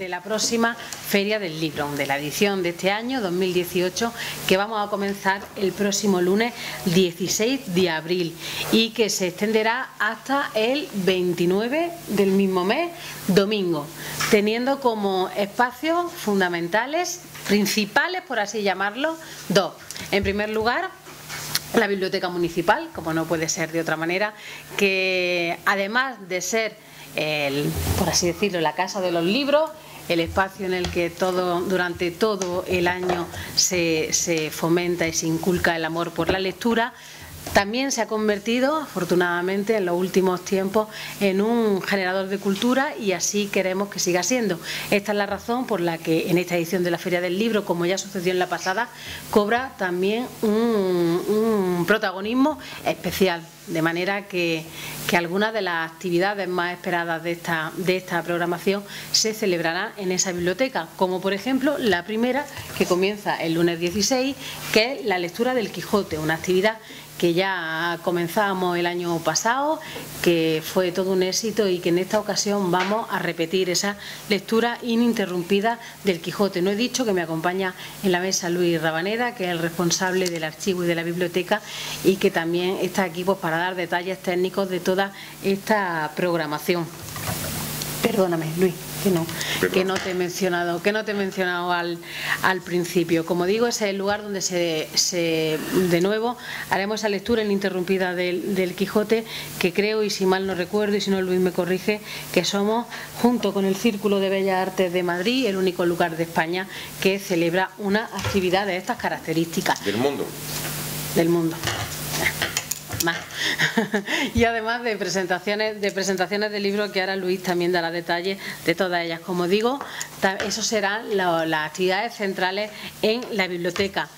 de la próxima Feria del Libro, de la edición de este año 2018 que vamos a comenzar el próximo lunes 16 de abril y que se extenderá hasta el 29 del mismo mes, domingo, teniendo como espacios fundamentales, principales por así llamarlo, dos. En primer lugar, la biblioteca municipal, como no puede ser de otra manera, que además de ser, el, por así decirlo, la casa de los libros, el espacio en el que todo, durante todo el año se, se fomenta y se inculca el amor por la lectura, también se ha convertido, afortunadamente, en los últimos tiempos en un generador de cultura y así queremos que siga siendo. Esta es la razón por la que en esta edición de la Feria del Libro, como ya sucedió en la pasada, cobra también un, protagonismo especial. De manera que, algunas de las actividades más esperadas de esta, de esta programación se celebrarán en esa biblioteca, como por ejemplo la primera que comienza el lunes 16, que es la lectura del Quijote, una actividad que ya comenzamos el año pasado, que fue todo un éxito y que en esta ocasión vamos a repetir esa lectura ininterrumpida del Quijote. No he dicho que me acompaña en la mesa Luis Rabanera, que es el responsable del archivo y de la biblioteca y que también está aquí pues, para dar detalles técnicos de toda esta programación. Perdóname, Luis, que no, que no te he mencionado, que no te he mencionado al, al principio. Como digo, ese es el lugar donde se, se de nuevo haremos esa lectura ininterrumpida del, del, Quijote, que creo, y si mal no recuerdo, y si no Luis me corrige, que somos, junto con el Círculo de Bellas Artes de Madrid, el único lugar de España que celebra una actividad de estas características. Del mundo. Del mundo. y además de presentaciones de presentaciones de libros que ahora Luis también dará detalles de todas ellas. Como digo, eso serán las actividades centrales en la biblioteca.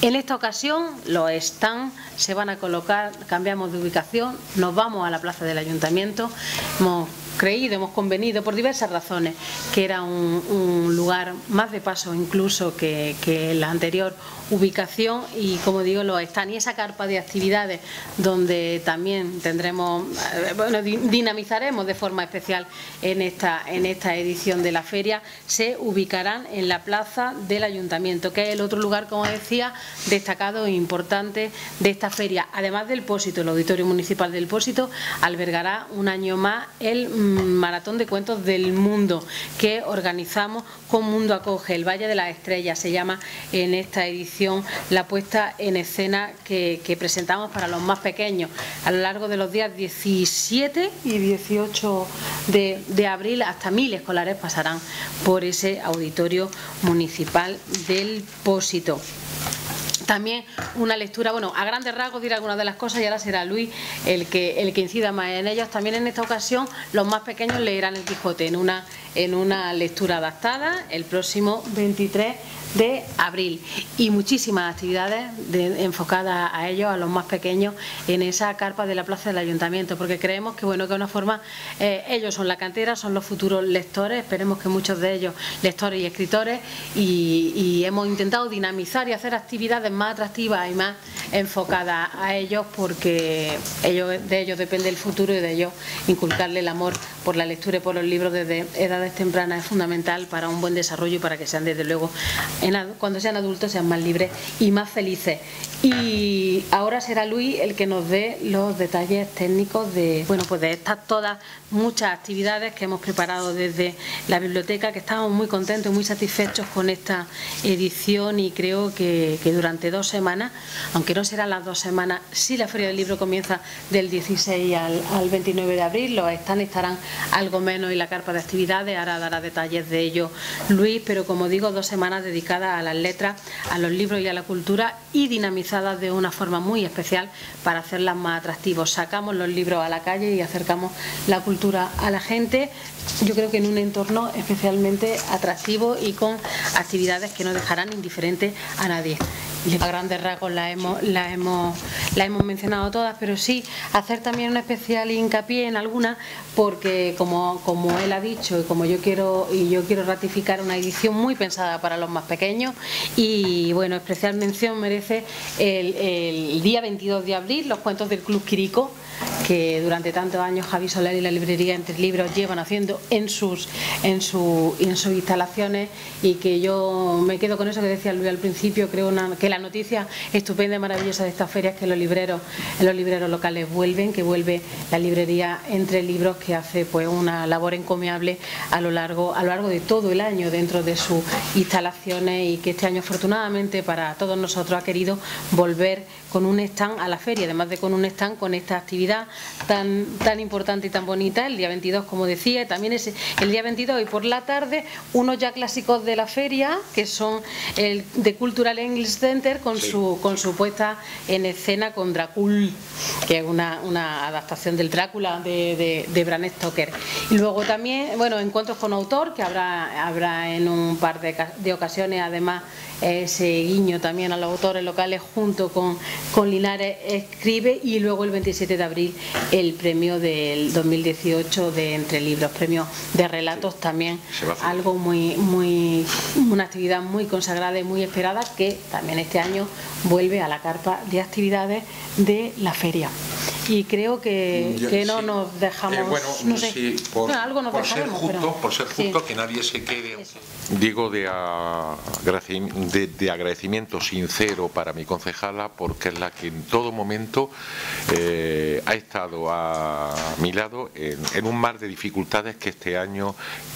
En esta ocasión los están se van a colocar, cambiamos de ubicación, nos vamos a la plaza del ayuntamiento, hemos creído, hemos convenido por diversas razones que era un, lugar más de paso incluso que, la anterior ubicación. Y como digo lo están y esa carpa de actividades donde también tendremos eh, bueno, dinamizaremos de forma especial en esta en esta edición de la feria. Se ubicarán en la plaza del ayuntamiento que es el otro lugar como decía destacado e importante de esta feria. Además del Pósito el auditorio municipal del Pósito albergará un año más el maratón de cuentos del mundo que organizamos con Mundo Acoge el Valle de las Estrellas se llama en esta edición la puesta en escena que, presentamos para los más pequeños a lo largo de los días 17 y 18 de, de abril hasta mil escolares pasarán por ese auditorio municipal del Pósito. También una lectura, bueno, a grandes rasgos diré algunas de las cosas y ahora será Luis el que, el que incida más en ellos. También en esta ocasión los más pequeños leerán el Quijote en una, en una lectura adaptada el próximo 23 de abril. Y muchísimas actividades enfocadas a ellos, a los más pequeños, en esa carpa de la plaza del ayuntamiento, porque creemos que bueno que de una forma eh, ellos son la cantera, son los futuros lectores, esperemos que muchos de ellos lectores y escritores y, hemos intentado dinamizar y hacer actividades más atractivas y más enfocadas a ellos porque ellos, de ellos depende el futuro y de ellos inculcarle el amor por la lectura y por los libros desde edades tempranas es fundamental para un buen desarrollo y para que sean desde luego cuando sean adultos sean más libres y más felices. Y ahora será Luis el que nos dé los detalles técnicos de, bueno, pues de estas todas muchas actividades que hemos preparado desde la biblioteca, que estamos muy contentos y muy satisfechos con esta edición y creo que, durante dos semanas, aunque no serán las dos semanas, si la Feria del Libro comienza del 16 al, al 29 de abril, los están estarán algo menos y la carpa de actividades, ahora dará detalles de ello Luis, pero como digo, dos semanas dedicadas a las letras, a los libros y a la cultura y dinamizadas de una forma muy especial para hacerlas más atractivos. Sacamos los libros a la calle y acercamos la cultura a la gente, yo creo que en un entorno especialmente atractivo y con actividades que no dejarán indiferente a nadie a grandes rasgos la hemos, la hemos, hemos mencionado todas, pero sí hacer también un especial hincapié en algunas, porque como, como él ha dicho y como yo quiero y yo quiero ratificar una edición muy pensada para los más pequeños y bueno, especial mención merece el, el día 22 de abril, los cuentos del Club Quirico, que durante tantos años Javi Soler y la librería Entre Libros llevan haciendo en sus, en, su, en sus instalaciones y que yo me quedo con eso que decía Luis al principio, creo que la noticia estupenda y maravillosa de estas ferias es que los libreros, los libreros locales vuelven, que vuelve la librería Entre Libros que hace pues una labor encomiable a lo largo, a lo largo de todo el año dentro de sus instalaciones y que este año afortunadamente para todos nosotros ha querido volver con un stand a la feria, además de con un stand con esta actividad tan, tan importante y tan bonita, el día 22 como decía, también es el día 22 y por la tarde unos ya clásicos de la feria que son el de Cultural English Center con su con su puesta en escena con Dracul, que es una, una adaptación del Drácula de, de, Bram Stoker. Y luego también, bueno, encuentros con autor, que habrá, habrá en un par de, de ocasiones además ese guiño también a los autores locales junto con, con Linares Escribe y luego el 27 de abril el premio del 2018 de Entre Libros, premio de relatos también, algo muy, muy, una actividad muy consagrada y muy esperada que también este año vuelve a la carpa de actividades de la feria y creo que, que no nos dejamos eh, bueno, no sé, sí, por, algo nos por ser justo por ser justo que nadie se quede. Digo de, de, agradecimiento sincero para mi concejala porque es la que en todo momento eh, ha estado a mi lado en, un mar de dificultades que este año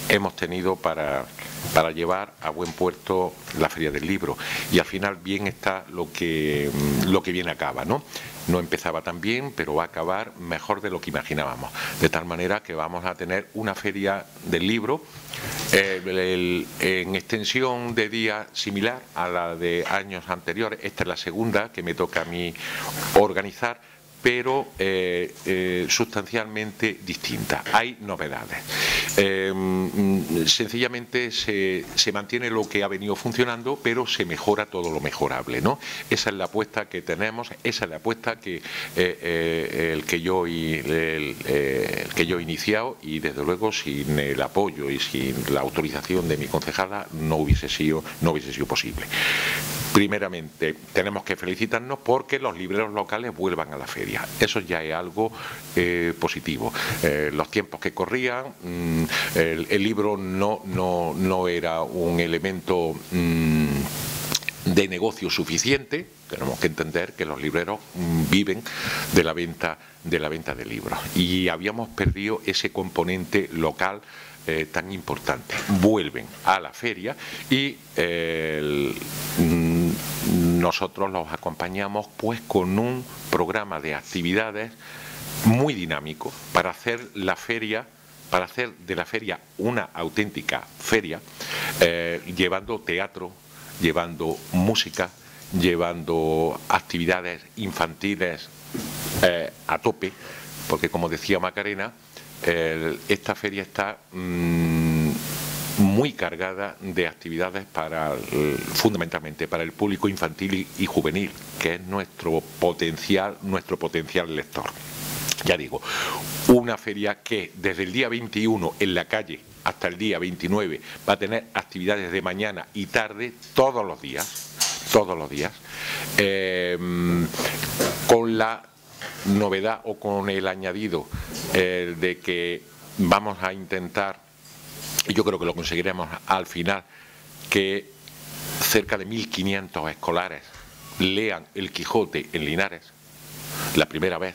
hemos tenido para, para llevar a buen puerto la Feria del Libro. Y al final bien está lo que, lo que bien acaba, ¿no? No empezaba tan bien, pero va a acabar mejor de lo que imaginábamos. De tal manera que vamos a tener una feria del libro eh, en extensión de día similar a la de años anteriores. Esta es la segunda que me toca a mí organizar pero eh, eh, sustancialmente distinta. Hay novedades. Eh, mm, sencillamente se, mantiene lo que ha venido funcionando, pero se mejora todo lo mejorable. ¿no? Esa es la apuesta que tenemos, esa es la apuesta que, el que, yo, el, que yo he iniciado y desde luego sin el apoyo y sin la autorización de mi concejala no hubiese sido, no hubiese sido posible. Primeramente, tenemos que felicitarnos porque los libreros locales vuelvan a la feria. Eso ya es algo eh, positivo. Eh, los tiempos que corrían, mm, el, libro no, no, era un elemento mm, de negocio suficiente. Tenemos que entender que los libreros mm, viven de la venta de la venta de libros y habíamos perdido ese componente local eh, tan importante. Vuelven a la feria y nosotros los acompañamos pues con un programa de actividades muy dinámico para hacer la feria para hacer de la feria una auténtica feria, eh, llevando teatro, llevando música, llevando actividades infantiles eh, a tope, porque como decía Macarena, esta feria está mm, muy cargada de actividades para fundamentalmente para el público infantil y, juvenil, que es nuestro potencial, nuestro potencial lector. Ya digo, una feria que desde el día 21 en la calle hasta el día 29 va a tener actividades de mañana y tarde todos los días, todos los días, eh, con la novedad o con el añadido eh, de que vamos a intentar y yo creo que lo conseguiremos al final, que cerca de 1.500 escolares lean El Quijote en Linares, la primera vez.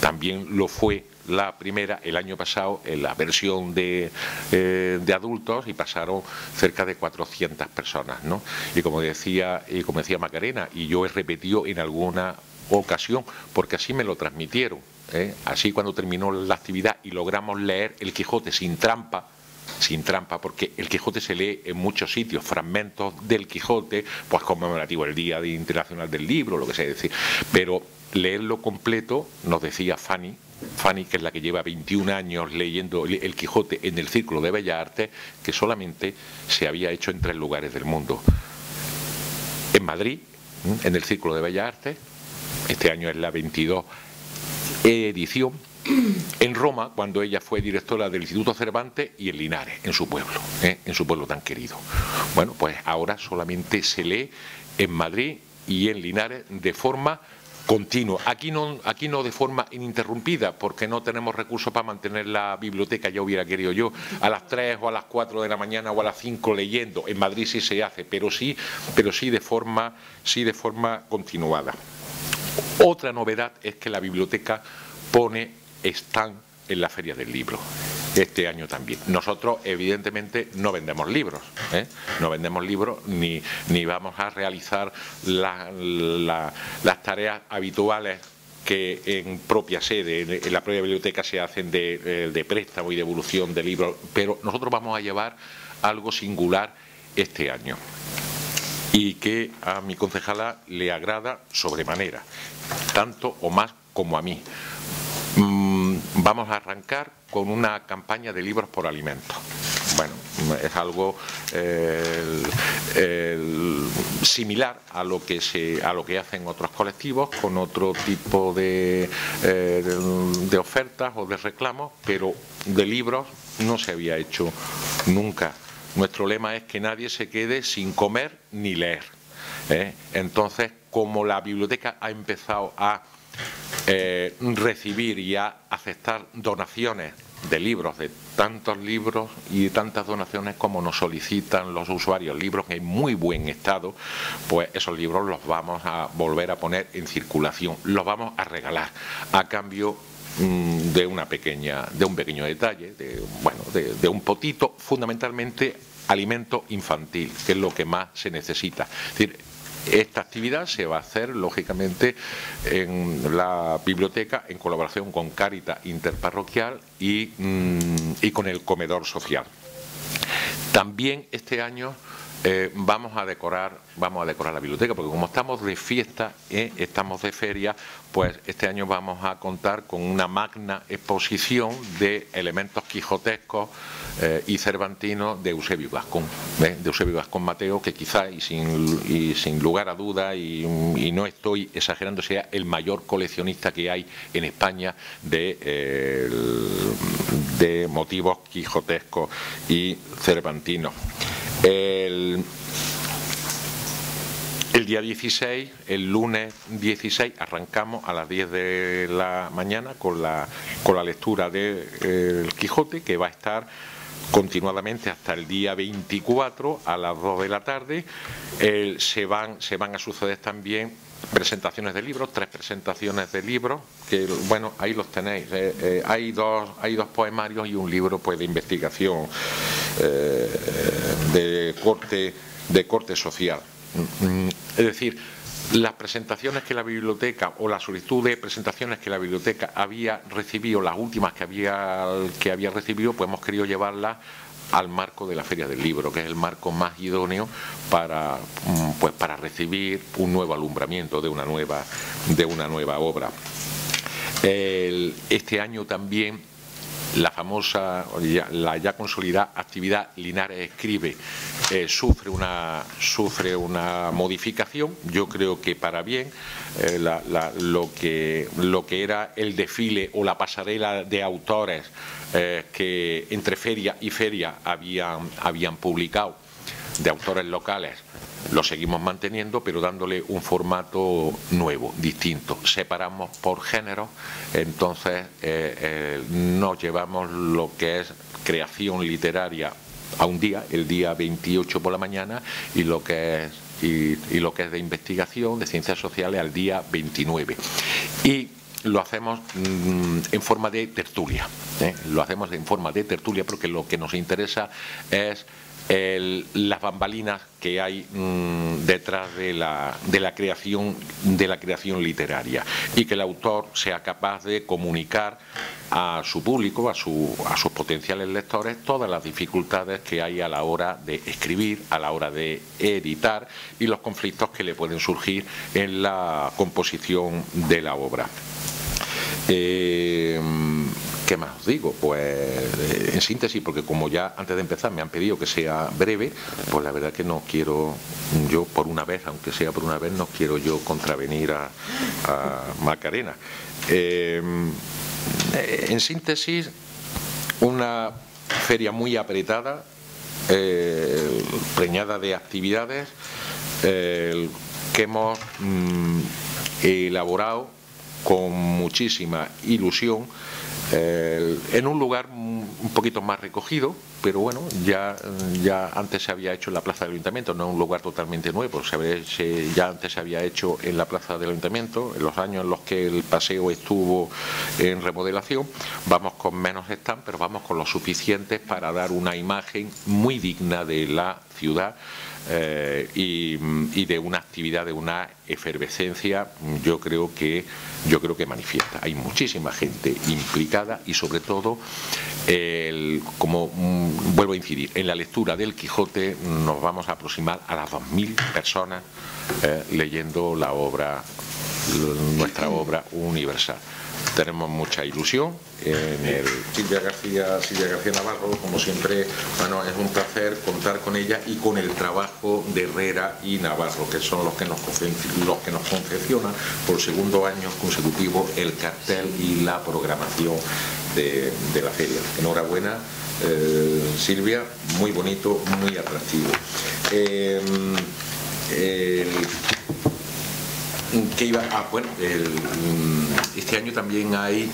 También lo fue la primera el año pasado en la versión de, eh, adultos y pasaron cerca de 400 personas, ¿no? Y como decía, y como decía Macarena, y yo he repetido en alguna ocasión, porque así me lo transmitieron, ¿eh? así cuando terminó la actividad y logramos leer El Quijote sin trampa, sin trampa, porque el Quijote se lee en muchos sitios, fragmentos del Quijote, pues conmemorativo el Día Internacional del Libro, lo que sea decir, pero leerlo completo, nos decía Fanny, Fanny, que es la que lleva 21 años leyendo el Quijote en el Círculo de Bellas Artes, que solamente se había hecho en tres lugares del mundo. En Madrid, en el Círculo de Bellas Artes, este año es la 22 edición, en Roma, cuando ella fue directora del Instituto Cervantes, y en Linares, en su pueblo, ¿eh? en su pueblo tan querido. Bueno, pues ahora solamente se lee en Madrid y en Linares de forma continuo. Aquí no, aquí no de forma ininterrumpida, porque no tenemos recursos para mantener la biblioteca, ya hubiera querido yo, a las 3 o a las 4 de la mañana o a las 5 leyendo. En Madrid sí se hace, pero sí, pero sí de forma, sí de forma continuada. Otra novedad es que la biblioteca pone stand en la Feria del Libro este año también. Nosotros, evidentemente, no vendemos libros, ¿eh? no vendemos libros ni, ni vamos a realizar las tareas habituales que en propia sede, en la propia biblioteca se hacen de, eh, de préstamo y devolución de libros, pero nosotros vamos a llevar algo singular este año y que a mi concejala le agrada sobremanera, tanto o más como a mí. Vamos a arrancar con una campaña de libros por alimentos. Bueno, es algo similar a lo que hacen otros colectivos con otro tipo de, eh, de ofertas o de reclamos, pero de libros no se había hecho nunca. Nuestro lema es que nadie se quede sin comer ni leer. ¿eh? Entonces, como la biblioteca ha empezado a eh, recibir y a aceptar donaciones de libros, de tantos libros y tantas donaciones como nos solicitan los usuarios, libros en muy buen estado, pues esos libros los vamos a volver a poner en circulación, los vamos a regalar a cambio mm, de una pequeña, de un pequeño detalle, de, bueno, de un potito, fundamentalmente alimento infantil, que es lo que más se necesita. Es decir, esta actividad se va a hacer, lógicamente, en la biblioteca en colaboración con Carita Interparroquial y, mm, y con el comedor social. También este año eh, vamos a decorar vamos a decorar la biblioteca porque como estamos de fiesta eh, estamos de feria pues este año vamos a contar con una magna exposición de elementos quijotescos eh, y cervantinos de Eusebio Gascón de Eusebio Gascón Mateo que quizá y sin, lugar a duda y, no estoy exagerando sea el mayor coleccionista que hay en España de, de motivos quijotescos y cervantinos el, día 16, el lunes 16, arrancamos a las 10 de la mañana con la, con la lectura del de, Quijote, que va a estar continuadamente hasta el día 24 a las 2 de la tarde. se, van, se van a suceder también presentaciones de libros, tres presentaciones de libros, que bueno, ahí los tenéis. Eh, eh, hay, dos, hay dos poemarios y un libro pues, de investigación eh, de, corte, de corte social. Mm, es decir, las presentaciones que la biblioteca o la solicitud de presentaciones que la biblioteca había recibido, las últimas que había, que había recibido, pues hemos querido llevarlas al marco de la Feria del Libro, que es el marco más idóneo para, mm, pues, para recibir un nuevo alumbramiento de una nueva, de una nueva obra. este año también la famosa, la ya consolidada actividad Linares Escribe eh, sufre, una, sufre una modificación, yo creo que para bien, eh, lo, que, lo que era el desfile o la pasarela de autores eh, que entre feria y feria habían, habían publicado de autores locales lo seguimos manteniendo, pero dándole un formato nuevo, distinto. Separamos por género, entonces eh, eh, nos llevamos lo que es creación literaria a un día, el día 28 por la mañana, y lo que es y, lo que es de investigación, de ciencias sociales, al día 29. Y lo hacemos mm, en forma de tertulia. ¿eh? Lo hacemos en forma de tertulia porque lo que nos interesa es las bambalinas que hay mm, detrás de la, de la, creación, de la creación literaria y que el autor sea capaz de comunicar a su público, a, su, a sus potenciales lectores, todas las dificultades que hay a la hora de escribir, a la hora de editar y los conflictos que le pueden surgir en la composición de la obra. Eh, ¿Qué más os digo? Pues eh, en síntesis, porque como ya antes de empezar me han pedido que sea breve, pues la verdad que no quiero, yo por una vez, aunque sea por una vez, no quiero yo contravenir a, Macarena. Eh, en síntesis, una feria muy apretada, eh, preñada de actividades, que hemos mm, elaborado con muchísima ilusión en un lugar un poquito más recogido, pero bueno, ya, ya antes se había hecho en la Plaza del Ayuntamiento, no es un lugar totalmente nuevo, se, ya antes se había hecho en la Plaza del Ayuntamiento, en los años en los que el paseo estuvo en remodelación, vamos con menos stand, pero vamos con lo suficiente para dar una imagen muy digna de la ciudad eh, y, de una actividad, de una efervescencia, yo creo que yo creo que manifiesta. Hay muchísima gente implicada y sobre todo, como mm, vuelvo a incidir, en la lectura del Quijote nos vamos a aproximar a las 2.000 personas eh, leyendo la obra, nuestra obra universal tenemos mucha ilusión en el Silvia García, Silvia García Navarro, como siempre, bueno, es un placer contar con ella y con el trabajo de Herrera y Navarro, que son los que nos, los que nos confeccionan por segundo año consecutivo el cartel y la programación de, la feria. Enhorabuena. Eh, Silvia, muy bonito, muy atractivo. Eh, que iba ah, bueno mm, este año también hay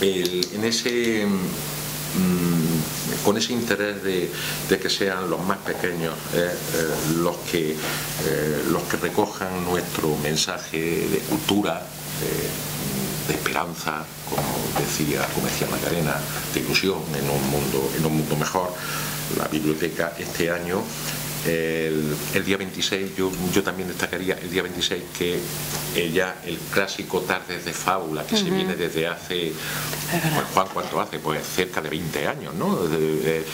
en ese mm, con ese interés de, que sean los más pequeños eh, eh, los que eh, los que recojan nuestro mensaje de cultura de, esperanza como decía como decía Macarena de ilusión en un mundo en un mundo mejor. La biblioteca este año el, día 26, yo, yo, también destacaría el día 26 que ya el clásico Tardes de Fábula, que se viene desde hace, pues, Juan, ¿cuánto hace? Pues cerca de 20 años, ¿no? El,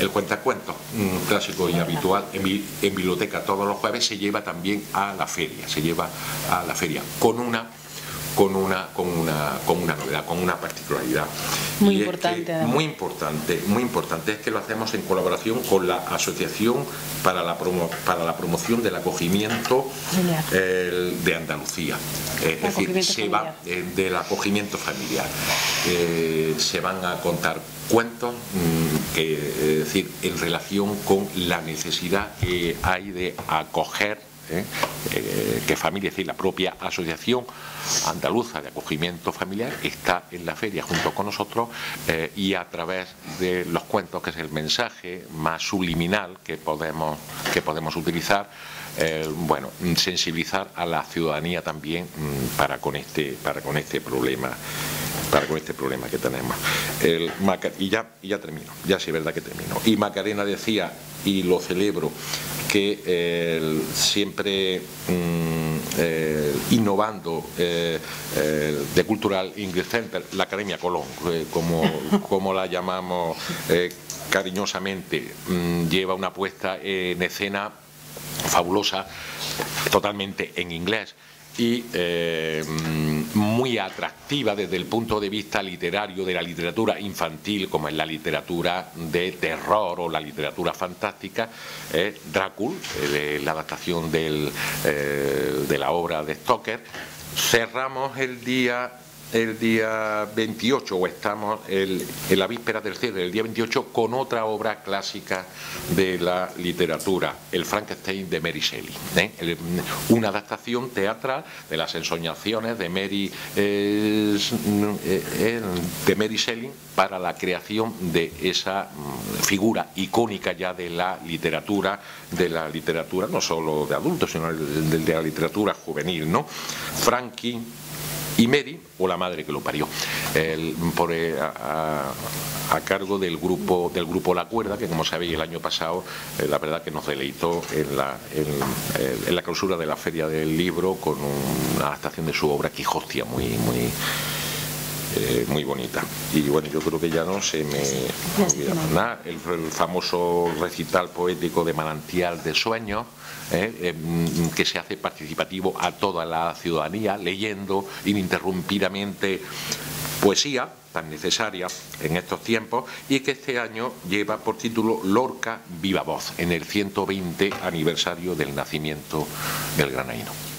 el cuentacuentos, un clásico y habitual en, en biblioteca todos los jueves, se lleva también a la feria, se lleva a la feria con una con una, con una, con una novedad, con una particularidad. Muy importante. muy importante, muy importante es que lo hacemos en colaboración con la Asociación para la, para la Promoción del Acogimiento de Andalucía. es decir, se va eh, del acogimiento familiar. Eh, se van a contar cuentos mm, que, es decir, en relación con la necesidad que hay de acoger ¿eh? Eh, que familia, es decir, la propia Asociación Andaluza de Acogimiento Familiar está en la feria junto con nosotros eh, y a través de los cuentos, que es el mensaje más subliminal que podemos, que podemos utilizar, bueno, sensibilizar a la ciudadanía también mm, para con este, para con este problema para con este problema que tenemos. y, ya, y ya termino, ya sí es verdad que termino. Y Macarena decía, y lo celebro, que eh, siempre mm, eh, innovando eh, de Cultural English Center, la Academia Colón, como, como la llamamos cariñosamente, mm, lleva una puesta en escena fabulosa, totalmente en inglés y eh, muy atractiva desde el punto de vista literario de la literatura infantil, como es la literatura de terror o la literatura fantástica, eh, Drácula, eh, la adaptación del, de la obra de Stoker. Cerramos el día el día 28 o estamos en la víspera del cierre del día 28 con otra obra clásica de la literatura, el Frankenstein de Mary Shelley, ¿eh? una adaptación teatral de las ensoñaciones de Mary, eh, eh, de Mary Shelley para la creación de esa mm, figura icónica ya de la literatura, de la literatura no solo de adultos, sino de, la literatura juvenil, ¿no? Frankie y Mary, o la madre que lo parió, por, eh, a, cargo del grupo, del grupo La Cuerda, que como sabéis el año pasado, eh, la verdad que nos deleitó en la, en, la clausura de la Feria del Libro con una adaptación de su obra Quijostia, muy, muy, eh, muy bonita. Y bueno, yo creo que ya no se me olvida nada. El, el, famoso recital poético de Manantial de Sueños, ¿eh? Em, que se hace participativo a toda la ciudadanía, leyendo ininterrumpidamente poesía tan necesaria en estos tiempos y que este año lleva por título Lorca Viva Voz, en el 120 aniversario del nacimiento del granaíno.